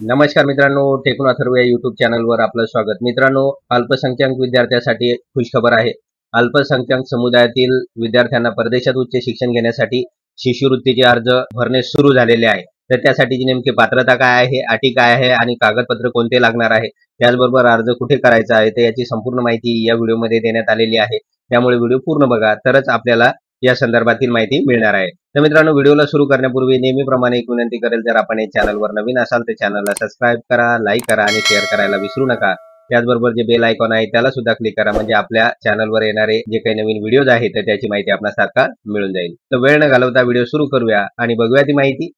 नमस्कार मित्रांनो टेकून अथर्व या युट्यूब चॅनलवर आपलं स्वागत. मित्रांनो अल्पसंख्याक विद्यार्थ्यांसाठी खुशखबर आहे. अल्पसंख्याक समुदायातील विद्यार्थ्यांना परदेशात उच्च शिक्षण घेण्यासाठी शिष्यवृत्तीचे अर्ज भरणे सुरू झालेले आहे. तर त्यासाठीची नेमकी पात्रता काय आहे अटी काय आहे आणि कागदपत्र कोणते लागणार आहे त्याचबरोबर अर्ज कुठे करायचा आहे तर याची संपूर्ण माहिती या व्हिडिओमध्ये देण्यात आलेली आहे. त्यामुळे व्हिडिओ पूर्ण बघा. तरच आपल्याला या संदर्भातील माहिती मिळणार आहे. तर मित्रांनो व्हिडिओला सुरू करण्यापूर्वी नेहमीप्रमाणे एक विनंती करेल जर आपण या चॅनलवर नवीन असाल तर चॅनलला सबस्क्राईब करा लाईक करा आणि शेअर करायला विसरू नका. त्याचबरोबर जे बेल आयकॉन आहे त्याला सुद्धा क्लिक करा म्हणजे आपल्या चॅनलवर येणारे जे काही नवीन व्हिडिओज आहेत तर त्याची माहिती आपल्यासारखा मिळून जाईल. तर वेळ न घालवता व्हिडिओ सुरू करूया आणि बघूया ती माहिती.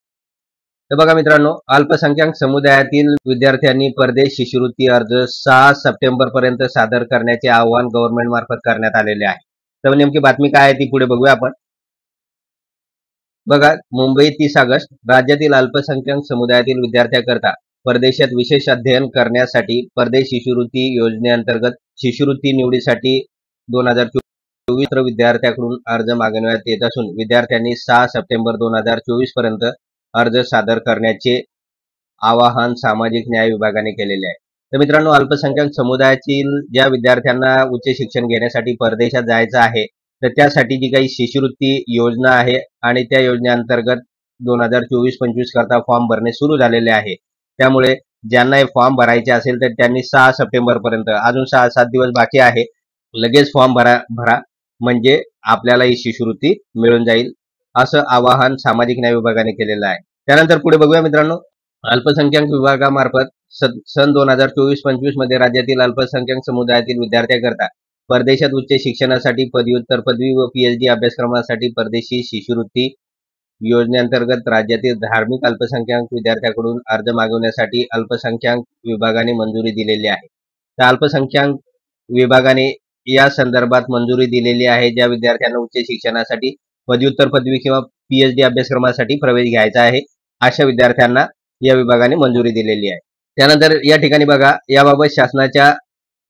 तर बघा मित्रांनो अल्पसंख्याक समुदायातील विद्यार्थ्यांनी परदेश शिष्यवृत्ती अर्ज सहा सप्टेंबर पर्यंत सादर करण्याचे आवाहन गव्हर्नमेंट मार्फत करण्यात आलेले आहे. तर नेमकी बातमी काय आहे ती पुढे बघूया आपण. बघा मुंबई तीस ऑगस्ट राज्यातील अल्पसंख्याक समुदायातील विद्यार्थ्यांकरता परदेशात विशेष अध्ययन करण्यासाठी परदेश शिष्यवृत्ती योजनेअंतर्गत शिष्यवृत्ती निवडीसाठी दोन हजार चोवीस विद्यार्थ्यांकडून अर्ज मागवण्यात येत असून विद्यार्थ्यांनी सहा सप्टेंबर दोन हजार चोवीसपर्यंत अर्ज सादर करण्याचे आवाहन सामाजिक न्याय विभागाने केलेले आहे. तर मित्रांनो अल्पसंख्याक समुदायातील ज्या विद्यार्थ्यांना उच्च शिक्षण घेण्यासाठी परदेशात जायचं आहे तर त्यासाठी जी काही शिष्यवृत्ती योजना आहे आणि त्या योजनेअंतर्गत दोन हजार चोवीस पंचवीस करता फॉर्म भरणे सुरू झालेले आहे. त्यामुळे ज्यांना हे फॉर्म भरायचे असेल तर त्यांनी सहा सप्टेंबर पर्यंत अजून सहा सात दिवस बाकी आहे लगेच फॉर्म भरा भरा म्हणजे आपल्याला ही शिष्यवृत्ती मिळून जाईल असं आवाहन सामाजिक न्याय विभागाने केलेलं आहे. त्यानंतर पुढे बघूया मित्रांनो अल्पसंख्याक विभागामार्फत सन दोन हजार चोवीस पंचवीसमध्ये राज्यातील अल्पसंख्याक समुदायातील विद्यार्थ्यांकरता परदेशात उच्च शिक्षणासाठी पदव्युत्तर पदवी व पीएचडी अभ्यासक्रमासाठी परदेशी शिष्यवृत्ती योजनेअंतर्गत राज्यातील धार्मिक अल्पसंख्याक विद्यार्थ्यांकडून अर्ज मागवण्यासाठी अल्पसंख्याक विभागाने मंजुरी दिलेली आहे. तर अल्पसंख्याक विभागाने या संदर्भात मंजुरी दिलेली आहे ज्या विद्यार्थ्यांना उच्च शिक्षणासाठी पदव्युत्तर पदवी किंवा पीएचडी अभ्यासक्रमासाठी प्रवेश घ्यायचा आहे अशा विद्यार्थ्यांना या विभागाने मंजुरी दिलेली आहे. त्यानंतर या ठिकाणी बघा याबाबत शासनाच्या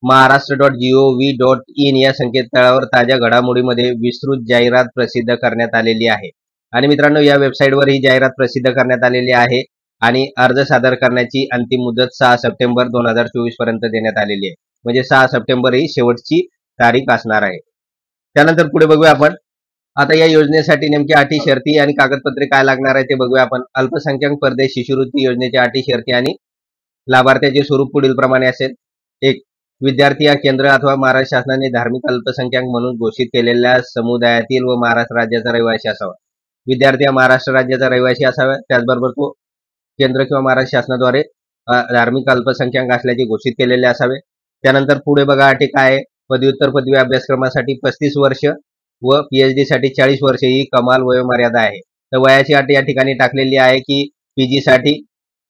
Maharashtra dot G O V dot in या संकेतस्थळावर ताज्या घडामोडीमध्ये विस्तृत जाहिरात प्रसिद्ध करण्यात आलेली आहे. आणि मित्रांनो या वेबसाईटवर ही जाहिरात प्रसिद्ध करण्यात आलेली आहे आणि अर्ज सादर करण्याची अंतिम मुदत सहा सप्टेंबर दोन हजार चोवीसपर्यंत देण्यात आलेली आहे. म्हणजे सहा सप्टेंबर ही शेवटची तारीख असणार आहे. त्यानंतर पुढे बघूया आपण. आता या योजनेसाठी नेमकी अटी शर्ती आणि कागदपत्रे काय लागणार आहे ते बघूया आपण. अल्पसंख्याक परदेश शिष्यवृत्ती योजनेच्या अटी शर्ती आणि लाभार्थ्याचे स्वरूप पुढील प्रमाणे असेल. एक विद्यार्थी या केंद्र अथवा महाराष्ट्र शासनाने धार्मिक अल्पसंख्याक म्हणून घोषित केलेल्या समुदायातील व महाराष्ट्र राज्याचा रहिवासी असावा. विद्यार्थी हा महाराष्ट्र राज्याचा रहिवासी असावा. त्याचबरोबर तो केंद्र किंवा महाराष्ट्र शासनाद्वारे धार्मिक अल्पसंख्याक असल्याचे घोषित केलेले असावे. त्यानंतर पुढे बघा अटी काय पदव्युत्तर पदवी अभ्यासक्रमासाठी पस्तीस वर्ष व पीएचडी साठी चाळीस वर्ष ही कमाल वयोमर्यादा आहे. तर वयाची अट या ठिकाणी टाकलेली आहे की पीजी साठी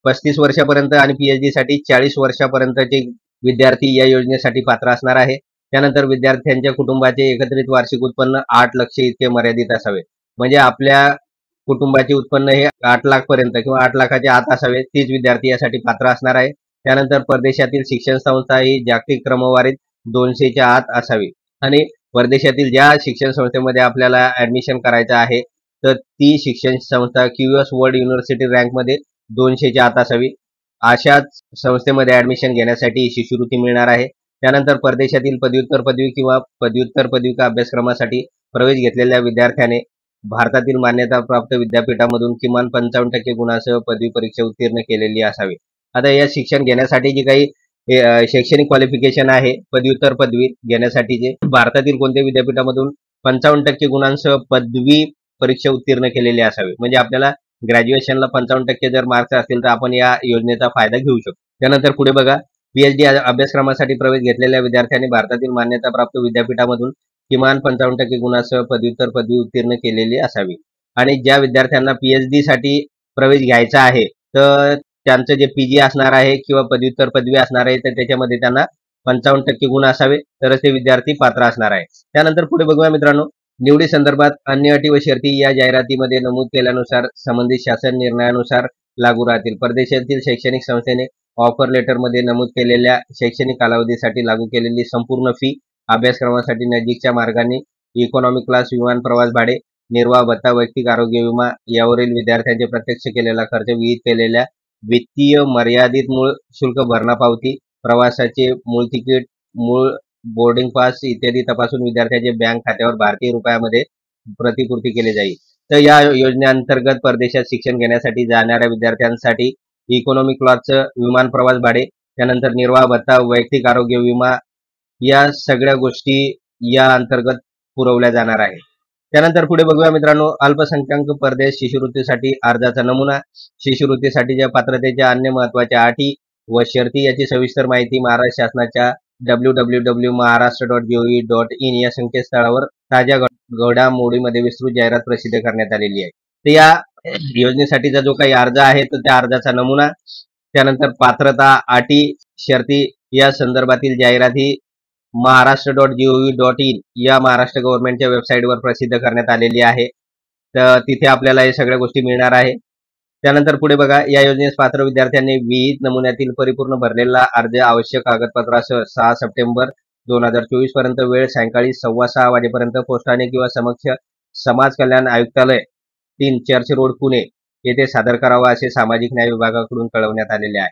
पस्तीस वर्षापर्यंत आणि पीएचडी साठी चाळीस वर्षापर्यंतचे विद्यार्थी या योजनेसाठी पात्र असणार आहे त्यानंतर विद्यार्थ्यांच्या कुटुंबाचे एकत्रित वार्षिक उत्पन्न आठ लक्ष इतके मर्यादित असावे. म्हणजे आपल्या कुटुंबाचे उत्पन्न हे आठ लाख पर्यंत किंवा आठ लाखाच्या आत असावे तीच विद्यार्थी यासाठी पात्र असणार आहे. त्यानंतर परदेशातील शिक्षण संस्था ही जागतिक क्रमवारीत दोनशेच्या आत असावी. आणि परदेशातील ज्या शिक्षण संस्थेमध्ये आपल्याला ऍडमिशन करायचं आहे तर ती शिक्षण संस्था क्यूएस वर्ल्ड युनिव्हर्सिटी रँकमध्ये दोनशेच्या आत असावी अशाच संस्थेमध्ये ऍडमिशन घेण्यासाठी शिष्यवृत्ती मिळणार आहे. त्यानंतर परदेशातील पदव्युत्तर पदवी किंवा पदव्युत्तर पदविका अभ्यासक्रमासाठी प्रवेश घेतलेल्या विद्यार्थ्याने भारतातील मान्यताप्राप्त विद्यापीठामधून किमान पंचावन्न टक्के गुणासह पदवी परीक्षा उत्तीर्ण केलेली असावी. आता या शिक्षण घेण्यासाठी जी काही शैक्षणिक क्वालिफिकेशन आहे पदव्युत्तर पदवी घेण्यासाठी जे भारतातील कोणत्या विद्यापीठामधून पंचावन्न टक्के गुणांसह पदवी परीक्षा उत्तीर्ण केलेली असावी. म्हणजे आपल्याला ग्रॅज्युएशनला पंचावन्न टक्के जर मार्क्स असतील तर आपण या योजनेचा फायदा घेऊ शकतो. त्यानंतर पुढे बघा पीएचडी अभ्यासक्रमासाठी प्रवेश घेतलेल्या विद्यार्थ्यांनी भारतातील मान्यताप्राप्त विद्यापीठामधून किमान पंचावन्न टक्के गुणासह पदव्युत्तर पदवी उत्तीर्ण केलेली असावी. आणि ज्या विद्यार्थ्यांना पीएचडी साठी प्रवेश घ्यायचा आहे तर त्यांचं जे पीजी असणार आहे किंवा पदव्युत्तर पदवी असणार आहे तर त्याच्यामध्ये त्यांना पंचावन्न टक्के गुण असावे तरच ते विद्यार्थी पात्र असणार आहे. त्यानंतर पुढे बघूया मित्रांनो निवडी संदर्भात अन्य अटी व शर्ती या जाहिरातीमध्ये नमूद केल्यानुसार संबंधित शासन निर्णयानुसार लागू राहतील. परदेशातील शैक्षणिक संस्थेने ऑफर लेटरमध्ये नमूद केलेल्या शैक्षणिक कालावधीसाठी लागू केलेली संपूर्ण फी अभ्यासक्रमासाठी नजीकच्या मार्गाने इकॉनॉमिक क्लास विमान प्रवास भाडे निर्वाह भत्ता वैयक्तिक आरोग्य विमा यावरील विद्यार्थ्यांचे प्रत्यक्ष केलेला खर्च विहित केलेल्या वित्तीय मर्यादित मूळ शुल्क भरणा पावती प्रवासाचे मूळ तिकीट मूळ बोर्डिंग पास इत्यादी तपासून विद्यार्थ्याचे बँक खात्यावर भारतीय रुपयामध्ये प्रतिपूर्ती केली जाईल. तर या योजनेअंतर्गत परदेशात शिक्षण घेण्यासाठी जाणाऱ्या विद्यार्थ्यांसाठी इकॉनॉमिक क्लासचं विमान प्रवास भाडे त्यानंतर निर्वाह भत्ता वैयक्तिक आरोग्य विमा या सगळ्या गोष्टी या अंतर्गत पुरवल्या जाणार आहे त्यानंतर पुढे बघूया मित्रांनो अल्पसंख्याक परदेश शिष्यवृत्तीसाठी अर्जाचा नमुना शिष्यवृत्तीसाठीच्या पात्रतेच्या अन्य महत्त्वाच्या अटी व शर्ती याची सविस्तर माहिती महाराष्ट्र शासनाच्या W W W Maharashtra dot G O V dot in या संकेतस्थळावर ताज्या घडामोडीमध्ये विस्तृत जाहिरात प्रसिद्ध करण्यात आलेली आहे. तर या योजनेसाठीचा जो काही अर्ज आहे तर त्या अर्जाचा नमुना त्यानंतर पात्रता अटी शर्ती या संदर्भातील जाहिराती Maharashtra dot G O V dot in या महाराष्ट्र गव्हर्नमेंटच्या वेबसाईटवर प्रसिद्ध करण्यात आलेली आहे. तर तिथे आपल्याला हे सगळ्या गोष्टी मिळणार आहे. त्यानंतर पुढे बघा या योजनेस पात्र विद्यार्थ्यांनी विहित नमुन्यातील परिपूर्ण भरलेला अर्ज आवश्यक कागदपत्रासह सहा सप्टेंबर दोन हजार चोवीसपर्यंत वेळ सायंकाळी सव्वा सहा वाजेपर्यंत पोस्टाने किंवा समक्ष समाज कल्याण आयुक्तालय तीन चर्च रोड पुणे येथे सादर करावा असे सामाजिक न्याय विभागाकडून कळवण्यात आलेले आहे.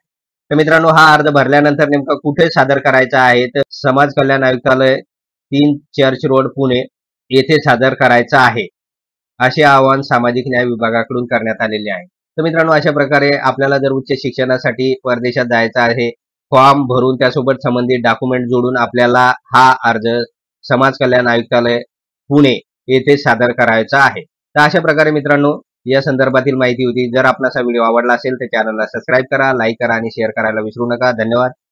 तर मित्रांनो हा अर्ज भरल्यानंतर नेमका कुठे सादर करायचा आहे? तर समाज कल्याण आयुक्तालय तीन चर्च रोड पुणे येथे सादर करायचा आहे असे आवाहन सामाजिक न्याय विभागाकडून करण्यात आलेले आहे. तर मित्रांनो अशा प्रकारे आपल्याला जर उच्च शिक्षणासाठी परदेशात जायचं आहे फॉर्म भरून त्यासोबत संबंधित डॉक्युमेंट जोडून आपल्याला हा अर्ज समाज कल्याण आयुक्तालय पुणे येथे सादर करायचा आहे. तर अशा प्रकारे मित्रांनो या संदर्भातील माहिती होती. जर आपणाचा व्हिडिओ आवडला असेल तर चॅनलला सबस्क्राईब करा लाईक करा आणि शेअर करायला विसरू नका. धन्यवाद.